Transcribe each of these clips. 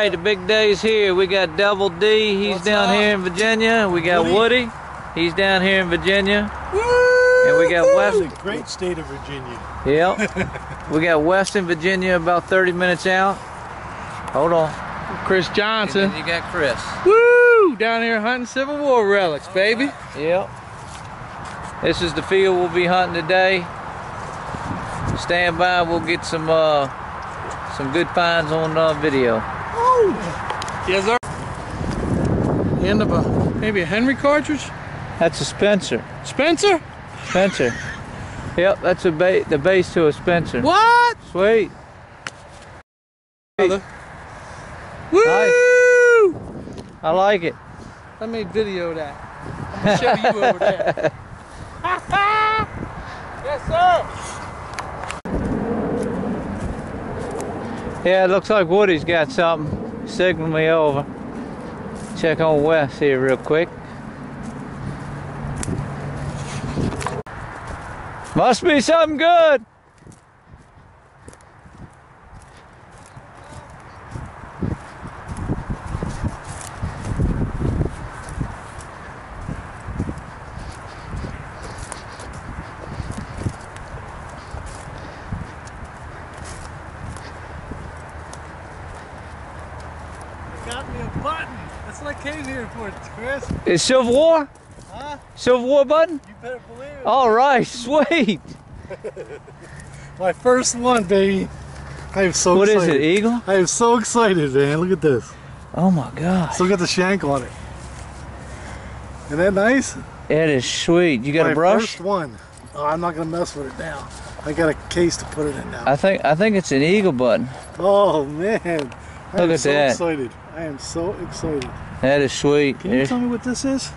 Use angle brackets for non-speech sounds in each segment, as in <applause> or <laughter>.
All right, the big day's here. We got Double D. He's What's down up? here in Virginia. We got Woody? Woody. He's down here in Virginia. Woo! And we got It's Wes. a great state of Virginia. Yep. <laughs> we got Weston, Virginia, about 30 minutes out. Hold on. Chris And Johnson. then you got Chris. Woo! Down here hunting Civil War relics, baby. Yep. This is the field we'll be hunting today. Stand by. We'll get some uh, some good finds on uh, video. Yes, sir. End of a maybe a Henry cartridge. That's a Spencer. Spencer? Spencer. Yep, that's a ba- the base to a Spencer. What? Sweet. Brother. Woo! I like it. Let me video that. I'm show you over there. <laughs> yes, sir. Yeah, it looks like Woody's got something. Signal me over. Check on Wes here real quick. Must be something good. Got me a button. That's what I came here for, Chris. Is Civil War? Huh? Civil War button? You better believe it. All right, sweet. <laughs> My first one, baby. I am so What excited. What is it, Eagle? I am so excited, man. Look at this. Oh my God. Still got the shank on it. Isn't that nice? It is sweet. You got My a brush? first one. Oh, I'm not gonna mess with it now. I got a case to put it in now. I think I think it's an Eagle button. Oh man. I Look am at so that. excited. I am so excited. That is sweet. Can you There's- tell me what this is?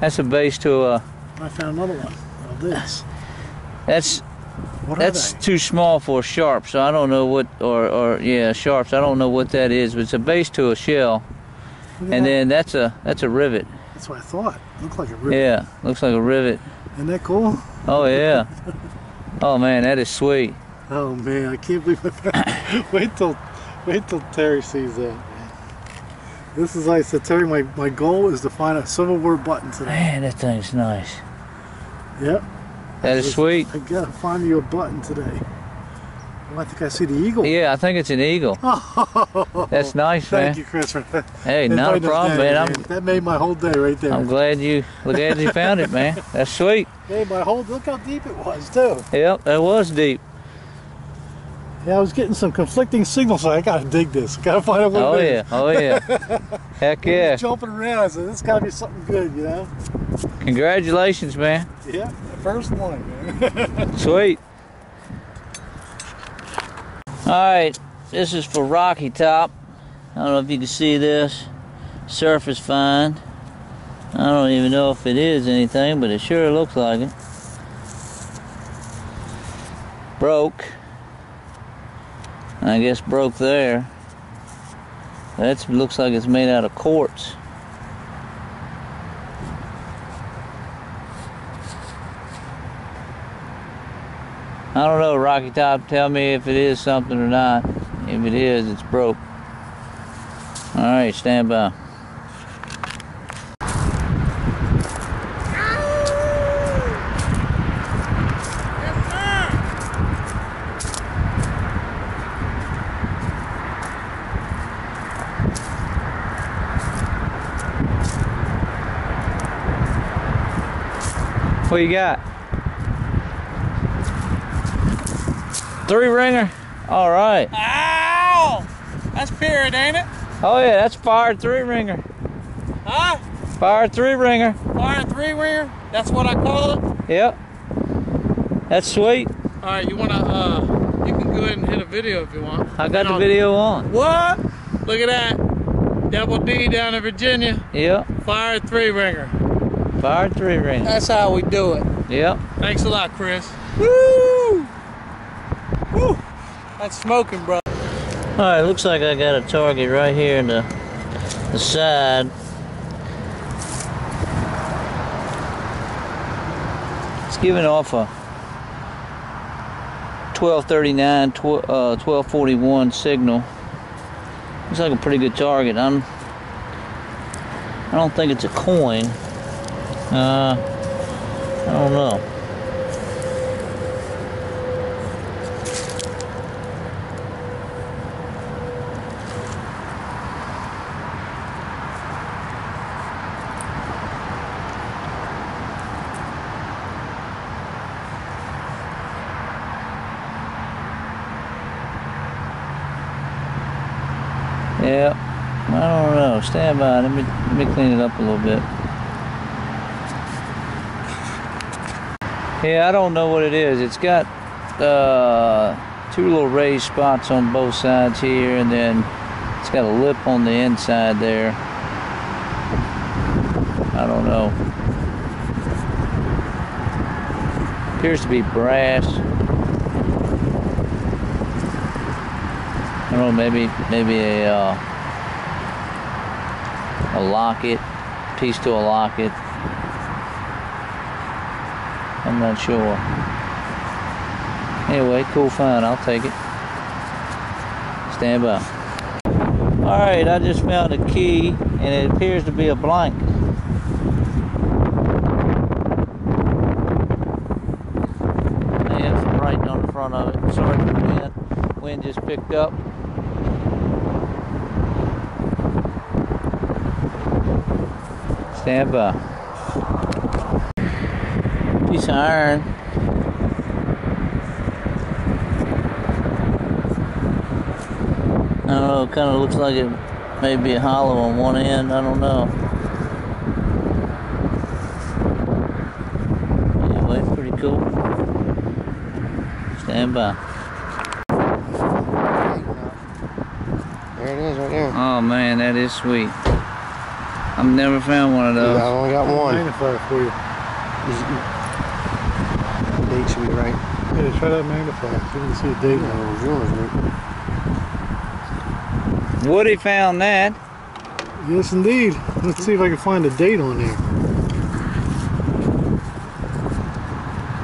That's a base to a. I found another one. Oh, this. That's What that's too small for a sharp, so I don't know what or or yeah sharps. I don't know what that is, but it's a base to a shell, and that. then that's a that's a rivet. That's what I thought. Looked like a ribbon. Yeah, looks like a rivet. Isn't that cool? Oh yeah. <laughs> Oh man, that is sweet. Oh man, I can't believe it. <laughs> wait till wait till Terry sees that. Man. This is like I said, Terry, my, my goal is to find a Civil War button today. Man, that thing's nice. Yep. That is sweet. I gotta find you a button today. Oh, I think I see the eagle. Yeah, I think it's an eagle. <laughs> That's nice, Thank man. you, Chris. For <laughs> Hey, not a problem, man. I'm That made my whole day right there. I'm glad you glad you found it, man. That's sweet. Made my whole. Look how deep it was, too. Yep, that was deep. Yeah, I was getting some conflicting signals. So I gotta dig this. <laughs> Gotta find out what Oh it is. yeah, oh yeah. <laughs> Heck yeah. Jumping around. I said, this gotta be something good, you know? Congratulations, man. Yeah, first one, man. <laughs> Sweet. Alright, this is for Rocky Top. I don't know if you can see this. Surface fine. I don't even know if it is anything, but it sure looks like it. Broke. I guess broke there. That looks like it's made out of quartz. I don't know, Rocky Top. Tell me if it is something or not. If it is, it's broke. All right, stand by. What you got? Three ringer. All right. Ow! That's period, ain't it? Oh yeah, that's fire three ringer. Huh? Fire three ringer. Fire three ringer? That's what I call it? Yep. That's sweet. All right, you wanna, uh, you can go ahead and hit a video if you want. I got the I'll- video on. What? Look at that. Double D down in Virginia. Yep. Fire three ringer. Fire three ringer. That's how we do it. Yep. Thanks a lot, Chris. Woo! Woo! That's smoking, bro. All right. Looks like I got a target right here in the the side. It's giving off a 1239, tw- uh, 1241 signal. Looks like a pretty good target. I'm. I don't think it's a coin. Uh, I don't know. Yep. I don't know. Stand by. Let me let me clean it up a little bit. Yeah, I don't know what it is. It's got uh, two little raised spots on both sides here, and then it's got a lip on the inside there. I don't know. Appears to be brass. I don't know, maybe maybe a uh, a locket, piece to a locket. I'm not sure. Anyway, cool find. I'll take it. Stand by. All right, I just found a key, and it appears to be a blank. And some writing on the front of it. Sorry for the wind. Wind just picked up. Stand by. Piece of iron. I don't know, it kind of looks like it may be hollow on one end. I don't know. Anyway, pretty cool. Stand by. There it is right there. Oh man, that is sweet. I've never found one of those I those. only got one. Magnifier for you. Date should be right. Yeah, try that magnifier. So you can see a date now. No, yours, right? Woody found that. Yes, indeed. Let's see if I can find a date on there.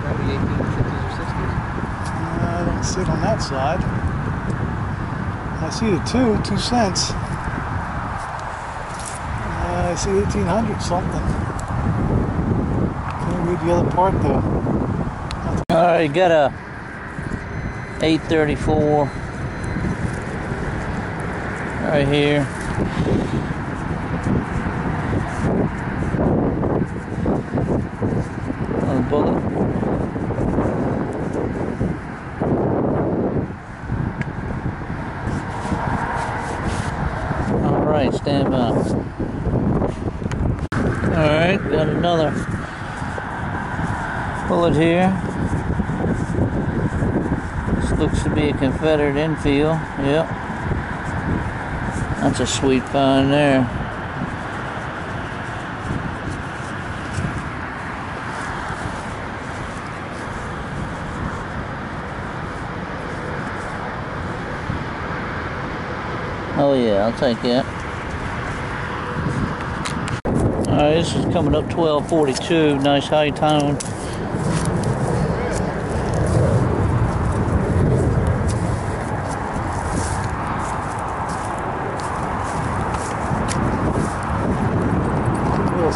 Probably 1850s or 60s. Uh, I don't see it on that side. I see the two, two cents. Uh, I see 1800 something. Can't read the other part though. All right, got a 834 right here. On bullet. All right, stand by. All right, got another bullet here. Looks to be a Confederate Enfield. Yep. That's a sweet find there. Oh yeah, I'll take that. Alright, this is coming up 1242. Nice high tone.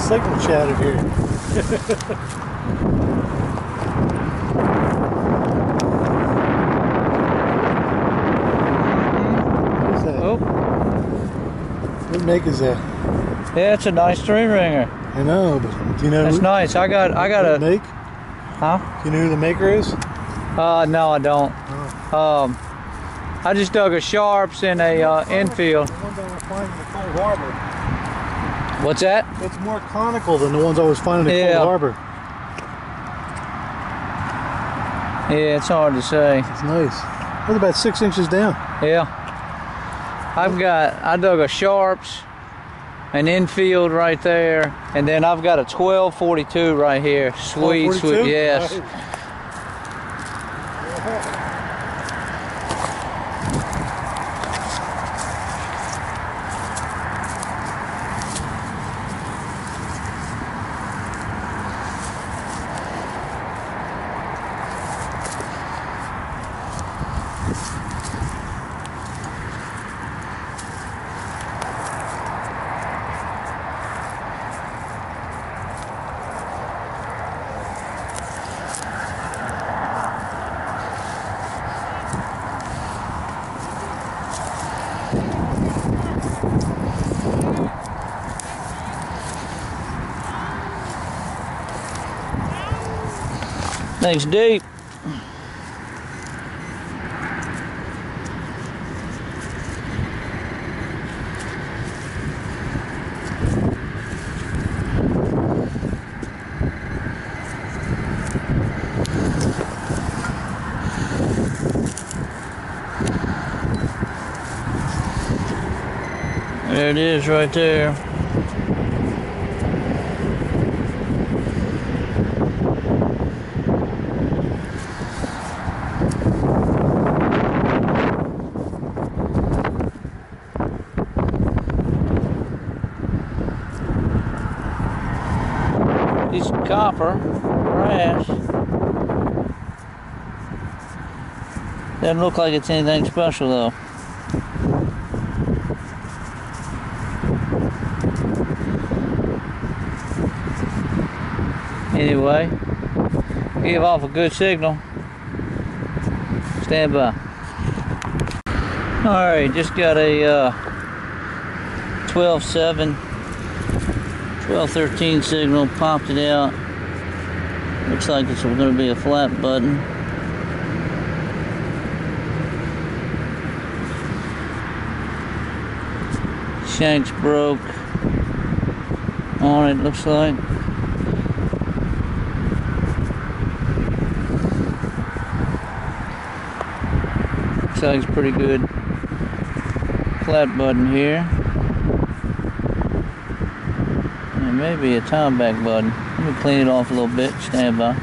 Signal chatter here. What is that? Oh, What make is that? yeah, it's a nice three ringer. I know, but do you know who, nice. I got, I got a, make? huh? Do you know who the maker is? Uh, no, I don't. Um, I just dug a sharps in a uh, Enfield. What's that? It's more conical than the ones I was finding in Yeah. Cold Harbor. Yeah, it's hard to say. It's nice. That's about six inches down. Yeah. I've got, I dug a sharps, an Enfield right there, and then I've got a 1242 right here. Sweet, 1242? sweet, yes. Right. Thing's deep. There it is right there. Piece of copper, brass. Doesn't look like it's anything special though. Anyway, give off a good signal. Stand by. Alright, just got a uh, 12 7, 12 13 signal, popped it out. Looks like it's going to be a flat button. Shanks broke on it, looks like. Looks like it's pretty good. Flat button here. And maybe a tombac button. Let me clean it off a little bit. Stand by.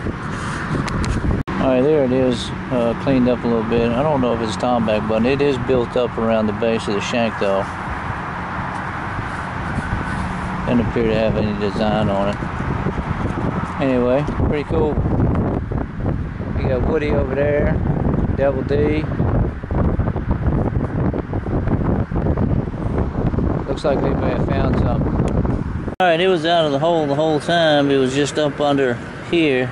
Alright, there it is. Uh, cleaned up a little bit. I don't know if it's a back button. It is built up around the base of the shank though. Doesn't appear to have any design on it. Anyway, pretty cool. You got Woody over there, Double D. Looks like they may have found something. Alright, it was out of the hole the whole time. It was just up under here.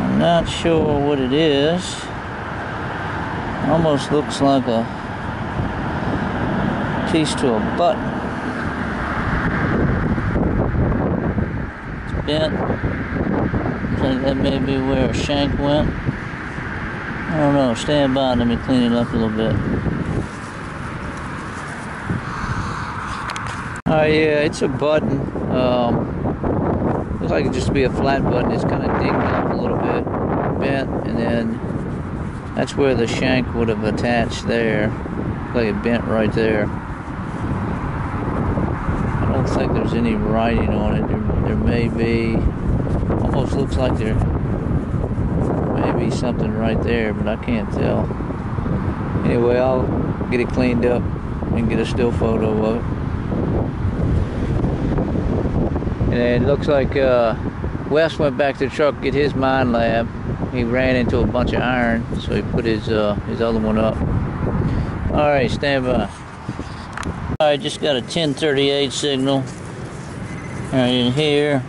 I'm not sure what it is. Almost looks like a piece to a button. I think that may be where a shank went. I don't know. Stand by. Let me clean it up a little bit. Oh yeah, it's a button. Um, looks like it just be a flat button. It's kind of dinged up a little bit, bent, and then that's where the shank would have attached there. Looks like it bent right there. Don't think there's any writing on it. There, there may be. Almost looks like there may be something right there, but I can't tell. Anyway, I'll get it cleaned up and get a still photo of it. And it looks like uh, Wes went back to the truck to get his Minelab. He ran into a bunch of iron, so he put his uh, his other one up. All right, stand by. Right, just got a 1038 signal right in here.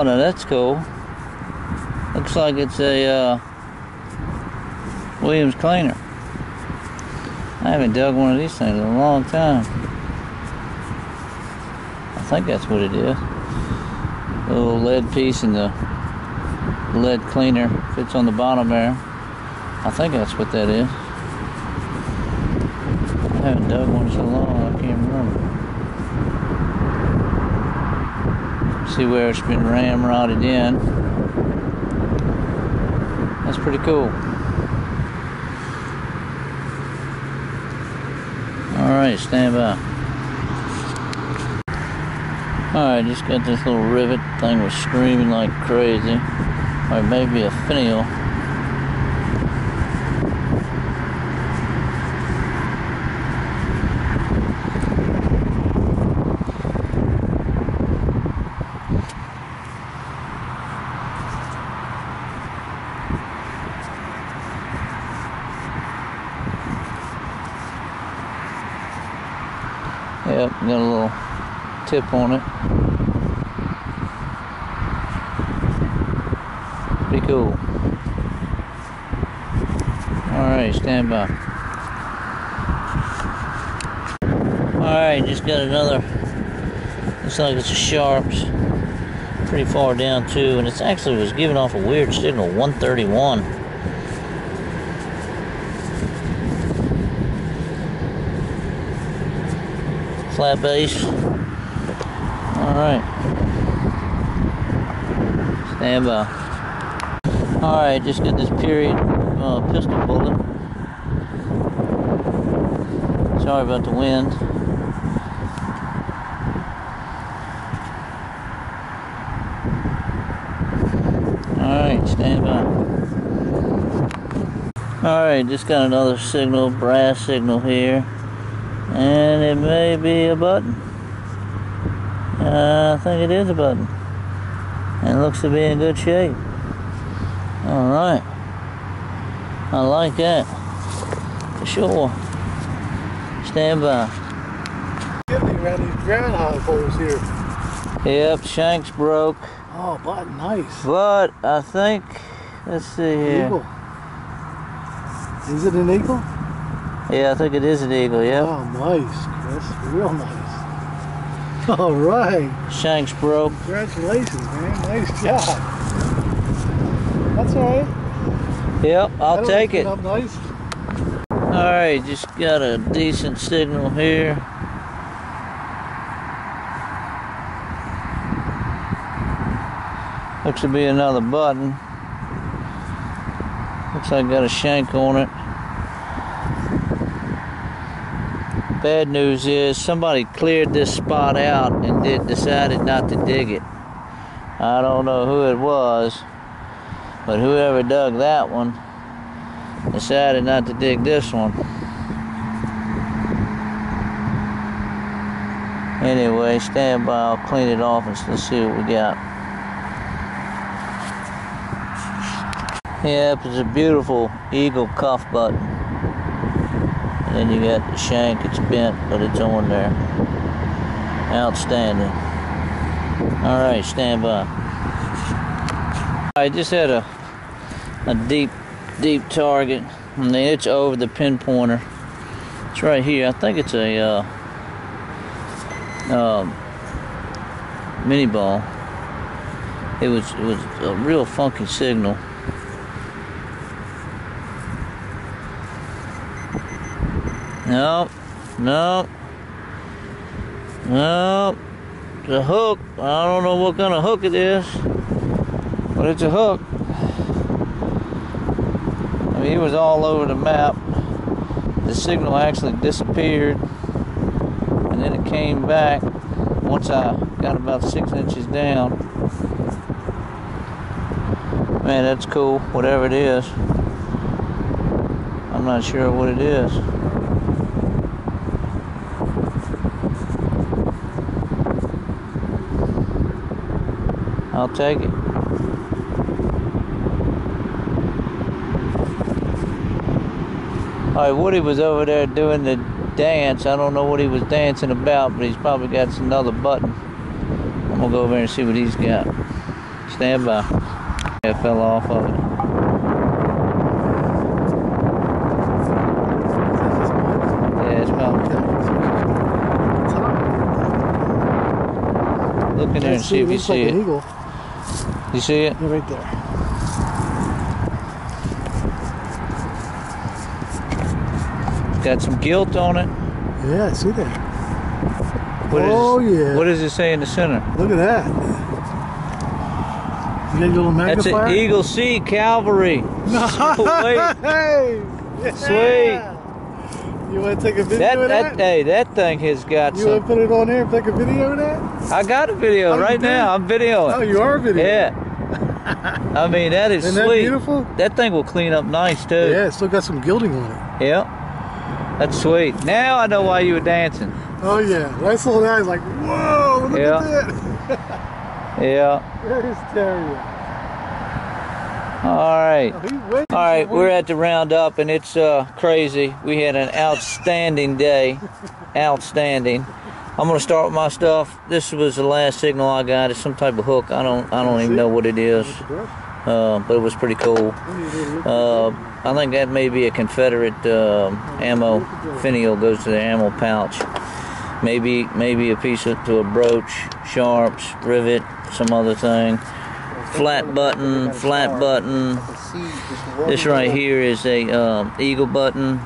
Oh, that's cool. Looks like it's a uh, Williams cleaner. I haven't dug one of these things in a long time. I think that's what it is. Little lead piece and the lead cleaner fits on the bottom there. I think that's what that is. I haven't dug one so long, I can't remember. See where it's been ramrodded in. That's pretty cool. Alright, stand by. Alright, just got this little rivet. Thing was screaming like crazy. Or maybe a finial. Yep, got a little tip on it. Pretty cool. Alright, stand by. Alright, just got another. Looks like it's a Sharps. Pretty far down too, and it's actually was giving off a weird signal, 131. Flat base. Alright. Stand by. Alright, just got this period uh, pistol bullet. Sorry about the wind. Alright, stand by. Alright, just got another signal, brass signal here. And it may be a button. Uh, I think it is a button. And it looks to be in good shape. Alright. I like that. For sure. Stand by. Around these groundhog holes here. Yep, shanks broke. Oh, but nice. But I think, let's see here. Eagle. Is it an eagle? Yeah, I think it is an eagle, yeah. Oh, nice, Chris. Real nice. <laughs> All right. Shanks broke. Congratulations, man. Nice job. That's all right. Yep, I'll That'll take it. Up nice. Alright, just got a decent signal here. Looks to be another button. Looks like got a shank on it. Bad news is somebody cleared this spot out and did decided not to dig it. I don't know who it was, but whoever dug that one decided not to dig this one. Anyway, stand by. I'll clean it off and let's see what we got. Yep, it's a beautiful eagle cuff button. Then you got the shank. It's bent, but it's on there. Outstanding. All right, stand by. I just had a a deep deep target. And it's over the pinpointer. It's right here. I think it's a uh, um, minie ball. It was it was a real funky signal. No, no, no. It's a hook. I don't know what kind of hook it is, but it's a hook. I mean, it was all over the map. The signal actually disappeared, and then it came back once I got about six inches down. Man, that's cool, whatever it is. I'm not sure what it is. I'll take it. All right, Woody was over there doing the dance. I don't know what he was dancing about, but he's probably got another button. I'm gonna go over there and see what he's got. Stand by. Yeah, fell off of it. Yeah, it's about. Look in there and see if you see like it. You see it? Right there. Got some gilt on it. Yeah, I see that. What is- oh yeah. What does it say in the center? Look at that. You got your little That's magnifier? an Eagle C Cavalry. <laughs> Sweet. Hey! Sweet. You want to take a video That, of that that? hey, that thing has got you want to put it on there and take a video of that? I got a video Oh, right now. I'm videoing. Oh, you are video. Yeah. I mean, that is Isn't that beautiful? That thing will clean up nice too. Yeah, it's still got some gilding on it. Yeah. That's sweet. Now I know why you were dancing. Oh yeah, when I saw that, I was like, whoa, look Yeah. at that. <laughs> Yeah. There's Terrier. All right. All right, we're at the roundup and it's uh, crazy. We had an outstanding day. <laughs> outstanding. I'm gonna start with my stuff. This was the last signal I got. It's some type of hook. I don't I don't even know what it is, uh, but it was pretty cool. Uh, I think that may be a Confederate uh, ammo finial goes to the ammo pouch. Maybe maybe a piece of, to a brooch, sharps, rivet, some other thing. Flat button, flat button. This right here is a um, eagle button,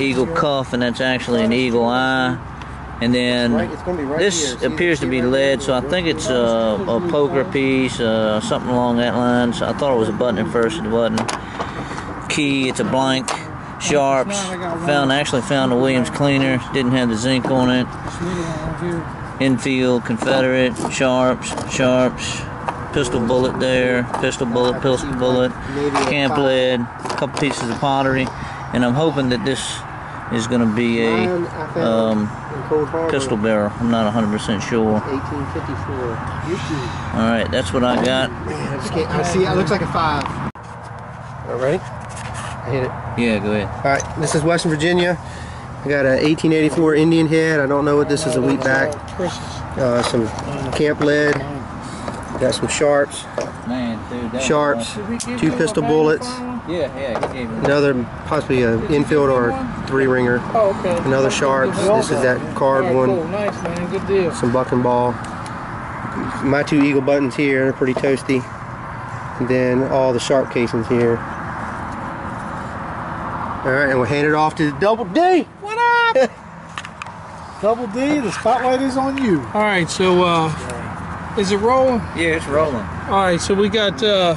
eagle cuff, and that's actually an eagle eye. And then be right this here. Appears to be right lead, so I think it's a, a poker piece, uh, something along that lines. I thought it was a button at first, the button. Key, it's a blank. Sharps, found actually found a Williams cleaner, didn't have the zinc on it. This middle one over here. Enfield, Confederate, Sharps, Sharps, pistol bullet there, pistol bullet, pistol bullet, camp lead, a couple pieces of pottery, and I'm hoping that this is going to be a um, in Cold Harbor, pistol barrel. I'm not 100% sure. 1854. All right, that's what I got. I just can't. I see. It looks like a five. All right? I hit it. Yeah, go ahead. All right, this is Western Virginia. I got a 1884 Indian head. I don't know what this is. A wheat back. Uh, some camp lead. Got some sharps, Man, dude, sharps, two pistol bullets, Yeah, yeah, he gave me. another possibly an Enfield or three ringer, Oh, okay. another sharps. This is that card All right, one. Cool. Nice, man. Good deal. some buck and ball. My two eagle buttons here, they're pretty toasty. And then all the sharp casings here. All right, and we'll hand it off to Double D. What up? <laughs> Double D, the spotlight is on you. All right, so uh, is it rolling? Yeah, it's rolling. All right, so we got uh,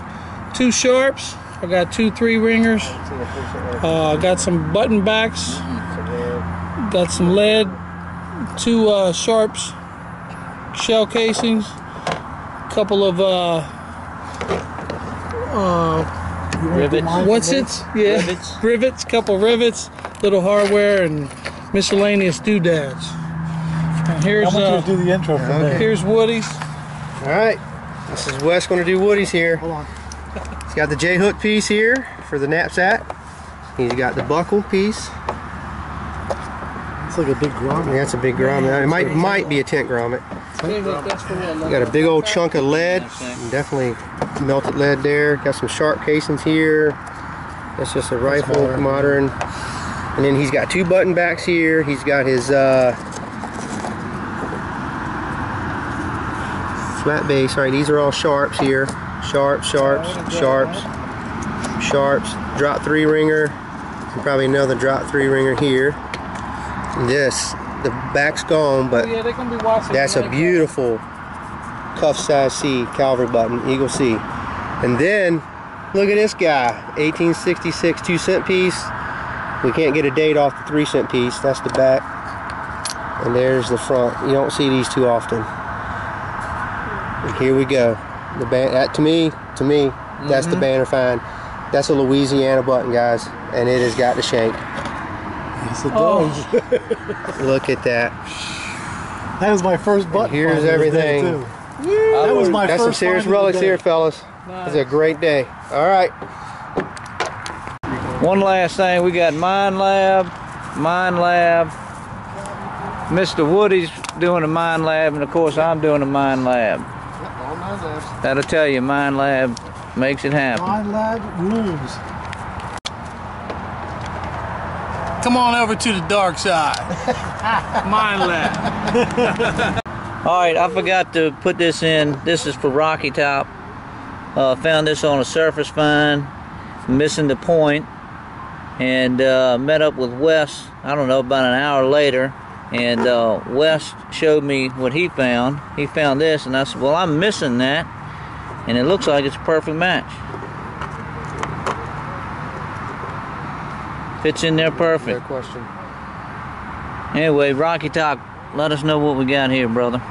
two sharps. I got two three ringers. Uh, I got some button backs. Got some lead. Two uh, sharps shell casings. A Couple of uh, uh, Rivets. what's it? Yeah, Rivets. rivets. Couple rivets. Little hardware and miscellaneous doodads. And here's I uh, do the intro for me. here's Woody's. All right, this is Wes going to do Woody's here. Hold on. He's got the J hook piece here for the knapsack. He's got the buckle piece. It's like a big grommet. That's a big grommet. It might might be a tent grommet. That's for what? Got a big old chunk of lead. Definitely melted lead there. Got some sharp casings here. That's just a rifle, modern. And then he's got two button backs here. He's got his uh, flat base. All right, these are all sharps here. Sharps, sharps, sharps, sharps. Drop three ringer. And probably another drop three ringer here. This, the back's gone, but Yeah, they're gonna be watching. that's a beautiful cuff size C Calvary button, Eagle C. And then look at this guy, 1866 two cent piece. We can't get a date off the three cent piece. That's the back. And there's the front. You don't see these too often. And here we go. The band that to me, to me, that's the mm-hmm. banner find. That's a Louisiana button, guys, and it has got the shank. Yes, it Oh. <laughs> Look at that. That was my first button. Here's find of the day, everything. too. That was my That's some first serious find of the relics here, fellas. It's a great day. All right. One last thing, we got Minelab, Mine Lab. Mr. Woody's doing a Minelab, and of course I'm doing a Minelab. That'll tell you, Minelab makes it happen. Minelab rules. Come on over to the dark side. <laughs> Minelab. <laughs> All right, I forgot to put this in. This is for Rocky Top. Uh, found this on a surface find, missing the point, and uh, met up with Wes. I don't know about an hour later, and uh, Wes showed me what he found. He found this, and I said, "Well, I'm missing that," and it looks like it's a perfect match. Fits in there Fair perfect. question. Anyway, Rocky Top, let us know what we got here, brother.